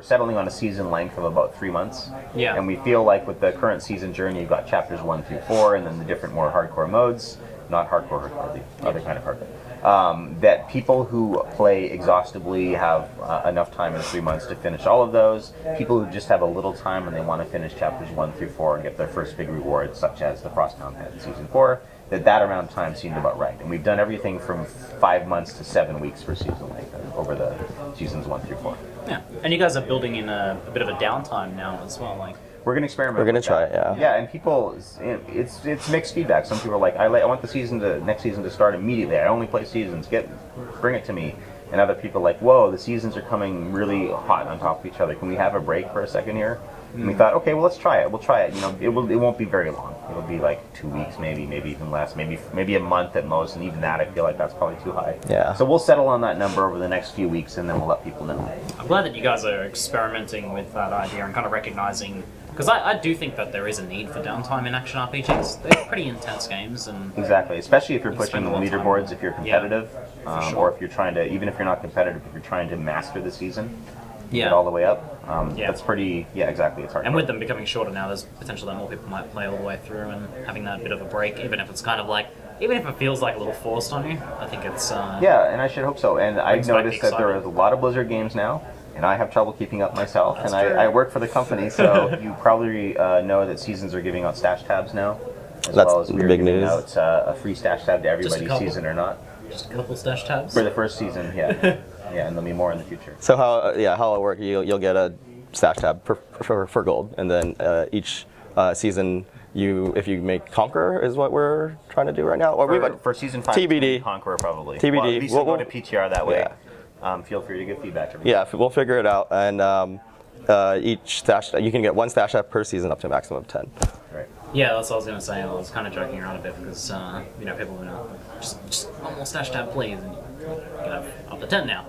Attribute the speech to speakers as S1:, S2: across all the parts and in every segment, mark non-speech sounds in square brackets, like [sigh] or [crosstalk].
S1: We're settling on a season length of about three months.
S2: Yeah.
S1: And we feel like with the current season journey, you've got chapters one through four, and then the different more hardcore modes, not hardcore, hardcore, the other kind of hardcore. Um, that people who play exhaustively have uh, enough time in three months to finish all of those. People who just have a little time and they want to finish chapters one through four and get their first big rewards, such as the Frostbound Head in season four, that that amount of time seemed about right. And we've done everything from five months to seven weeks for season length over the seasons one through four.
S2: Yeah, and you guys are building in a, a bit of a downtime now as well. Like,
S1: We're gonna experiment.
S3: We're gonna try
S1: that.
S3: it, yeah.
S1: Yeah, and people, it's it's mixed feedback. Some people are like, I, like, I want the season to next season to start immediately. I only play seasons. Get, bring it to me. And other people are like, whoa, the seasons are coming really hot on top of each other. Can we have a break for a second here? And we thought, okay, well, let's try it. We'll try it. You know, it will. It won't be very long. It'll be like two weeks, maybe, maybe even less, maybe maybe a month at most. And even that, I feel like that's probably too high.
S3: Yeah.
S1: So we'll settle on that number over the next few weeks, and then we'll let people know.
S2: I'm glad that you guys are experimenting with that idea and kind of recognizing. Because I, I do think that there is a need for downtime in action RPGs. They're pretty intense games, and
S1: Exactly, especially if you're
S2: You
S1: pushing
S2: spend
S1: the
S2: a lot of time
S1: leaderboards, if you're
S2: Yeah.
S1: competitive, um,
S2: sure.
S1: or if you're trying to, even if you're not competitive, if you're trying to master the season, get
S2: yeah.
S1: all the way up. Um,
S2: Yeah.
S1: That's pretty, yeah, exactly. It's hard.
S2: And with them becoming shorter now, there's potential that more people might play all the way through and having that bit of a break, even if it's kind of like, even if it feels like a little forced on you. I think it's. Uh,
S1: yeah, and I should hope so. And I've
S2: Brings back the
S1: noticed that there are a lot of Blizzard games now, and I have trouble keeping up myself.
S2: That's
S1: and. I, I work for the company, so [laughs] you probably uh, know that Seasons are giving out stash tabs now, as
S3: That's
S1: well as we're
S3: big
S1: giving
S3: news.
S1: out uh, a free stash tab to everybody, season or not,
S2: Just a couple stash tabs.
S1: for the first season. Yeah, [laughs] yeah, and there'll be more in the future.
S3: So how uh, yeah how it'll work? You'll, you'll get a stash tab for, for, for gold, and then uh, each uh, season you if you make Conqueror is what we're trying to do right now. Or
S1: For,
S3: we've-
S1: for season five,
S3: TBD.
S1: Conqueror probably.
S3: TBD.
S1: Well, at least
S3: We'll-
S1: we'll,
S3: we'll-
S1: go to PTR that way.
S3: Yeah.
S1: Um, feel free to give feedback. Everybody.
S3: yeah, we'll figure it out, and um, uh, each stash you can get one stash tab per season up to a maximum of ten.
S1: Right.
S2: Yeah, that's what I was gonna say. I was kind of joking around a bit because uh, you know people are gonna just just one more stash tab, please, and you can have up to ten now.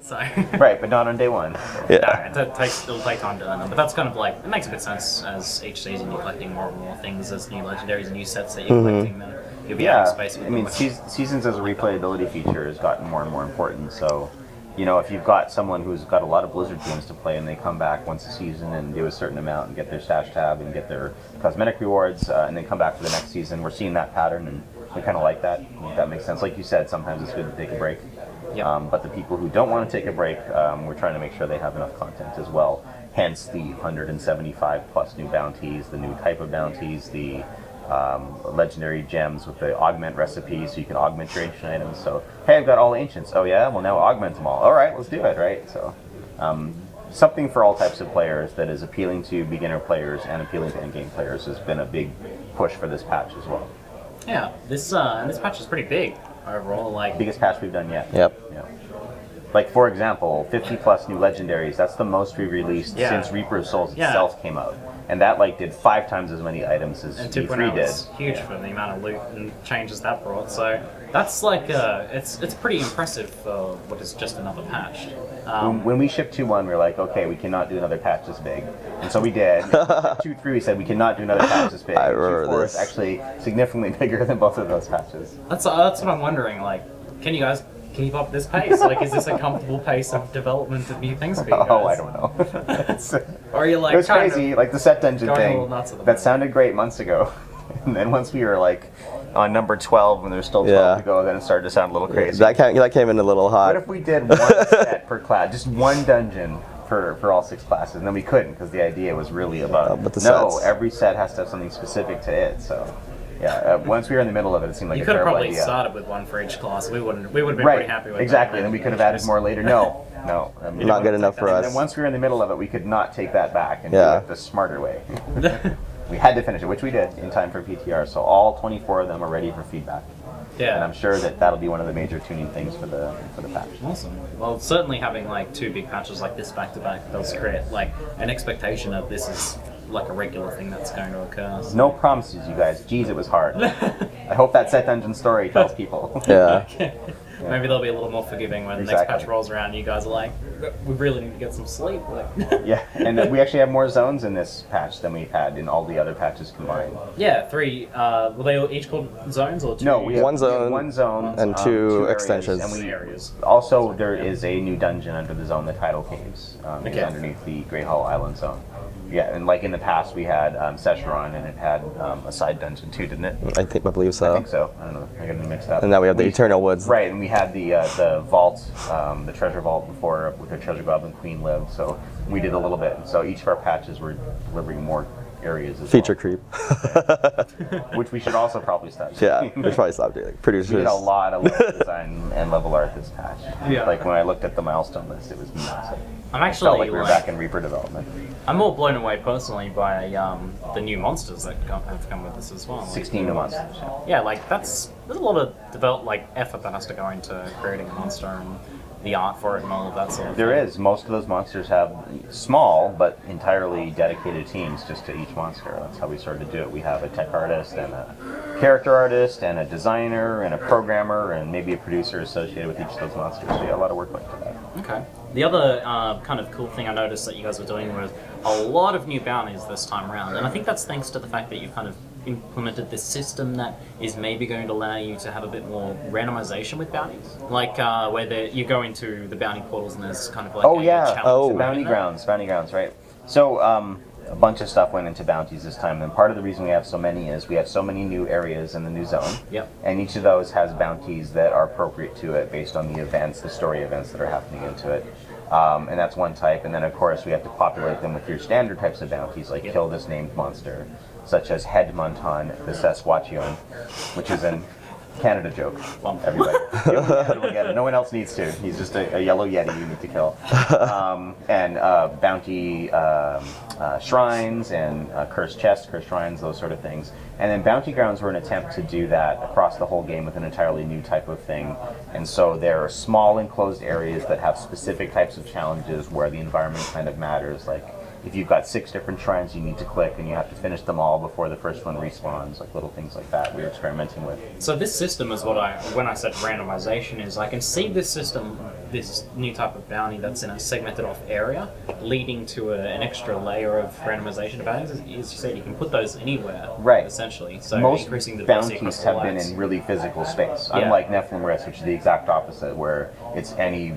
S2: So [laughs]
S1: Right, but not on day one.
S3: Yeah.
S2: no, it takes it'll take time to earn them, but that's kind of like it makes a good sense as each season you're collecting more and more things as new legendaries and new sets that you're mm-hmm. collecting. Then you'll be
S1: Yeah,
S2: out of space. With
S1: I mean,
S2: them.
S1: seas- seasons as a replayability feature has gotten more and more important. So, you know, if you've got someone who's got a lot of Blizzard games to play and they come back once a season and do a certain amount and get their stash tab and get their cosmetic rewards uh, and then come back for the next season, we're seeing that pattern and we kind of like that. If that makes sense. Like you said, sometimes it's good to take a break.
S2: Yep.
S1: Um, but the people who don't want to take a break, um, we're trying to make sure they have enough content as well. Hence the 175 plus new bounties, the new type of bounties, the um, legendary gems with the augment recipes, so you can augment your ancient items. So, hey, I've got all ancients. Oh yeah, well now augment them all. All right, let's do it. Right. So, um, something for all types of players that is appealing to beginner players and appealing to endgame players has been a big push for this patch as well.
S2: Yeah, this uh, this patch is pretty big overall. Like
S1: Biggest patch we've done yet.
S3: Yep.
S1: Yeah. Like for example, 50 plus new legendaries. That's the most we've released
S2: Yeah.
S1: since Reaper of Souls
S2: Yeah.
S1: itself came out, and that like did five times as many items as
S2: and
S1: V3 did.
S2: was huge for the amount of loot and changes that brought. So that's like uh, it's it's pretty impressive for what is just another patch. Um,
S1: When, when we shipped 2.1, we were like, okay, we cannot do another patch this big. And so we did. [laughs] 2.3, we said we cannot do another patch this big.
S3: I
S1: And
S3: remember
S1: 2.4
S3: this.
S1: is actually significantly [laughs] bigger than both of those patches.
S2: That's uh, that's what I'm wondering. Like, can you guys keep up this pace? Like, is this a comfortable pace of development of new things for you guys? [laughs]
S1: Oh, I don't know.
S2: Or are you like
S1: it was
S2: kind of-
S1: crazy, like the set dungeon
S2: a
S1: thing.
S2: little nuts
S1: That
S2: moment?
S1: sounded great months ago. [laughs] And then once we were like on number 12 when there's still 12
S3: Yeah.
S1: to go, then it started to sound a little crazy.
S3: That came, that came in a little hot.
S1: What if we did one [laughs] set per class, just one dungeon for, for all six classes, and then we couldn't because the idea was really about
S3: Uh, but the
S1: no,
S3: sets.
S1: every set has to have something specific to it. So yeah, uh, once we were in the middle of it, it seemed like
S2: You
S1: a
S2: could have probably
S1: idea.
S2: started with one for each class. We wouldn't. We would have been
S1: right,
S2: pretty happy with
S1: exactly,
S2: that.
S1: and then we could have added more later. No, no, I mean,
S3: Not good enough for
S1: And
S3: us.
S1: then once we were in the middle of it, we could not take that back and
S3: Yeah.
S1: do it the smarter way. [laughs] we had to finish it, which we did in time for PTR. So all 24 of them are ready for feedback, Yeah. and I'm sure that that'll be one of the major tuning things for the for the patch.
S2: Awesome. Well, certainly having like two big patches like this back to back does create like an expectation of this is like a regular thing that's going to occur. So-
S1: No promises, you guys. Jeez, it was hard. [laughs] I hope that set dungeon story tells people. [laughs] [laughs]
S3: yeah.
S2: Maybe they'll be a little more forgiving when the next patch rolls around. You guys are like, we really need to get some sleep. Like,
S1: Yeah, and we actually have more zones in this patch than we've had in all the other patches combined.
S2: yeah, three. Uh, were they each called zones or two?
S1: No, we have
S3: One zone
S1: one zone
S3: and
S1: um,
S3: two
S1: areas,
S3: extensions.
S1: and we
S2: areas.
S1: Also, there is a new dungeon under the zone, the Tidal Caves, um, is
S2: Okay.
S1: underneath the Greyhollow Island zone. Yeah, and like in the past, we had um, Sescheron, and it had um, a side dungeon too, didn't it?
S3: I think I believe so.
S1: I think so. I don't know. I got them mixed up.
S3: And now we have the Eternal Woods.
S1: Right, and we had the uh, the vault, um, the treasure vault before with the treasure goblin queen lived. So we did a little bit. So each of our patches were delivering more areas as
S3: Feature
S1: well,
S3: creep. [laughs]
S1: which we should also probably start.
S3: yeah, we should probably stop doing.
S1: We
S3: Producers.
S1: did a lot of level [laughs] design and level art this patch.
S2: Yeah.
S1: Like when I looked at the milestone list, it was massive.
S2: I'm
S1: Felt
S2: actually
S1: like we were
S2: like,
S1: back in Reaper development.
S2: I'm more blown away personally by um, the new monsters that come, have come with this as well. Like,
S1: 16 new monsters. yeah.
S2: yeah, like that's there's a lot of develop like effort that has to go into creating a monster and the art for it and all of that sort of.
S1: There
S2: thing.
S1: is. Most of those monsters have small but entirely dedicated teams just to each monster. That's how we started to do it. We have a tech artist and a character artist and a designer and a programmer and maybe a producer associated with each of those monsters. So yeah, a lot of work went into that.
S2: Okay. The other uh, kind of cool thing I noticed that you guys were doing was a lot of new bounties this time around, and I think that's thanks to the fact that you kind of implemented this system that is maybe going to allow you to have a bit more randomization with bounties, like uh, where you go into the bounty portals and there's kind of like
S1: Oh
S2: a
S1: yeah.
S2: challenge
S3: Oh.
S1: bounty grounds. Bounty grounds. Right. So um, a bunch of stuff went into bounties this time, and part of the reason we have so many is we have so many new areas in the new zone.
S2: Yep.
S1: And each of those has bounties that are appropriate to it based on the events, the story events that are happening into it. Um, and that's one type. And then, of course, we have to populate them with your standard types of bounties, like
S2: Yep.
S1: kill this named monster, such as Head Monton, the Sasquatchion, which is an Canada joke.
S2: Well.
S1: Everybody. [laughs] You'll get it. No one else needs to. He's just a, a yellow yeti you need to kill. Um, and uh, bounty um, uh, shrines and uh, cursed chests, cursed shrines, those sort of things. And then bounty grounds were an attempt to do that across the whole game with an entirely new type of thing. And so there are small enclosed areas that have specific types of challenges where the environment kind of matters. Like if you've got six different shrines you need to click and you have to finish them all before the first one respawns, like little things like that. We were experimenting with.
S2: So this system is what I, when I said randomization, is I can see this system, this new type of bounty that's in a segmented off area, leading to a, an extra layer of randomization bounties. As you said, you can put those anywhere,
S1: Right.
S2: Essentially, so
S1: most
S2: increasing the
S1: bounties have been in really physical space,
S2: Yeah.
S1: unlike Nephilim Rifts, which is the exact opposite, where it's any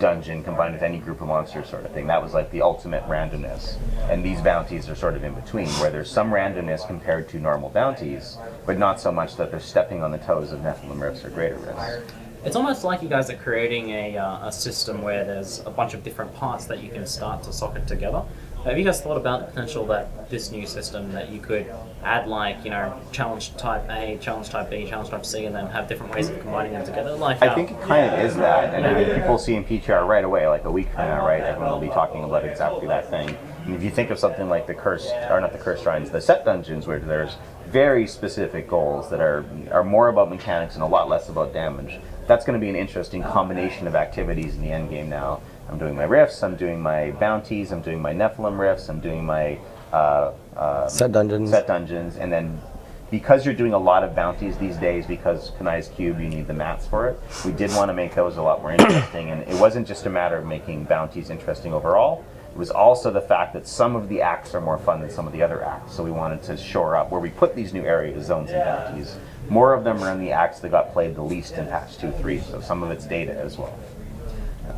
S1: dungeon combined with any group of monsters sort of thing. That was like the ultimate randomness. And these bounties are sort of in between, where there's some randomness compared to normal bounties, but not so much that they're stepping on the toes of Nephilim Rifts or Greater Rifts.
S2: It's almost like you guys are creating a, uh, a system where there's a bunch of different parts that you can start to socket together. Have you guys thought about the potential that this new system that you could add like, you know, challenge type A, challenge type B, challenge type C, and then have different ways of combining them together? Like,
S1: I think it kind of is that, and I mean, people see in PTR right away, like a week from now, right? Everyone will be talking about exactly that thing. And if you think of something like the cursed, or not the cursed shrines, the set dungeons, where there's very specific goals that are are more about mechanics and a lot less about damage. That's going to be an interesting combination of activities in the end game. Now, I'm doing my rifts, I'm doing my bounties, I'm doing my Nephilim rifts, I'm doing my uh, uh,
S3: Set dungeons.
S1: set dungeons, and then because you're doing a lot of bounties these days, because Kanai's Cube, you need the mats for it. We did want to make those a lot more interesting, and it wasn't just a matter of making bounties interesting overall. It was also the fact that some of the acts are more fun than some of the other acts. So we wanted to shore up where we put these new areas, zones, and bounties. More of them are in the acts that got played the least in patch two, three. So some of it's data as well.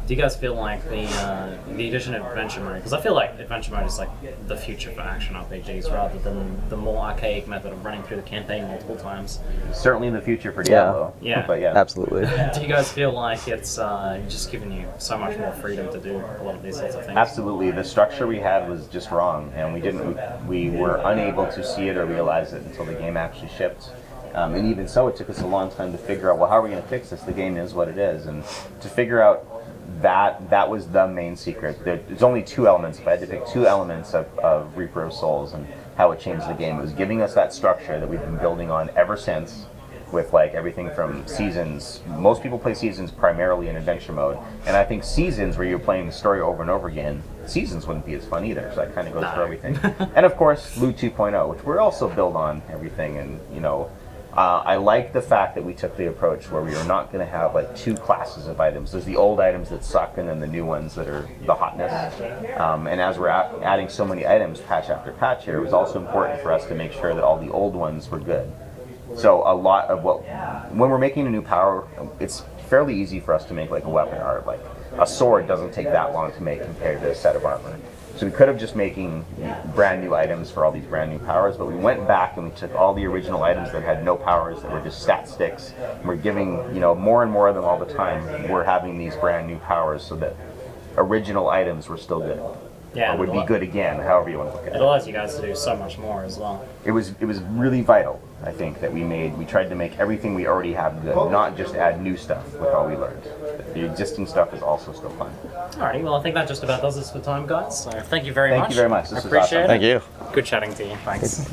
S2: Do you guys feel like the uh, the addition of adventure mode? Because I feel like adventure mode is like the future for action RPGs, rather than the more archaic method of running through the campaign multiple times.
S1: Certainly in the future for Diablo.
S2: Yeah.
S1: But yeah.
S3: Absolutely. [laughs]
S2: Do you guys feel like it's uh, just giving you so much more freedom to do a lot of these sorts of things?
S1: Absolutely. The structure we had was just wrong, and we didn't. We were unable to see it or realize it until the game actually shipped. Um, and even so, it took us a long time to figure out. Well, how are we going to fix this? The game is what it is, and to figure out that that was the main secret. There, there's only two elements. If I had to pick two elements of, of Reaper of Souls and how it changed the game, it was giving us that structure that we've been building on ever since with like everything from seasons. Most people play seasons primarily in adventure mode, and I think seasons where you're playing the story over and over again, seasons wouldn't be as fun either. So that kind of goes for everything. and of course, Loot 2.0, which we're also built on everything, and you know. Uh, I like the fact that we took the approach where we are not going to have like two classes of items. There's the old items that suck, and then the new ones that are the hotness. Um, and as we're adding so many items patch after patch here, it was also important for us to make sure that all the old ones were good. So a lot of what when we're making a new power, it's fairly easy for us to make like a weapon art. Like a sword doesn't take that long to make compared to a set of armor. So we could have just making brand new items for all these brand new powers, but we went back and we took all the original items that had no powers that were just stat sticks. And we're giving you know more and more of them all the time. We're having these brand new powers so that original items were still good.
S2: Yeah,
S1: or would be
S2: al-
S1: good again, however you want to look at
S2: It
S1: it.
S2: allows you guys to do so much more as well.
S1: It was it was really vital, I think, that we made we tried to make everything we already have good, not just add new stuff with all we learned. The existing stuff is also still fun.
S2: Alrighty, well I think that just about does us for time, guys. So thank you very
S1: Thank
S2: much.
S1: Thank you very much. This
S2: I appreciate
S1: awesome.
S2: it.
S3: Thank you.
S2: Good chatting to you. Thanks.